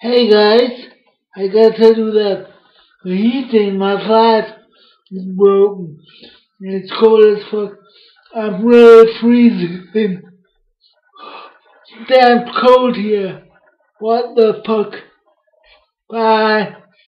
Hey guys, I gotta tell you that the heat in my flat is broken. And it's cold as fuck. I'm really freezing. Damn cold here. What the fuck? Bye.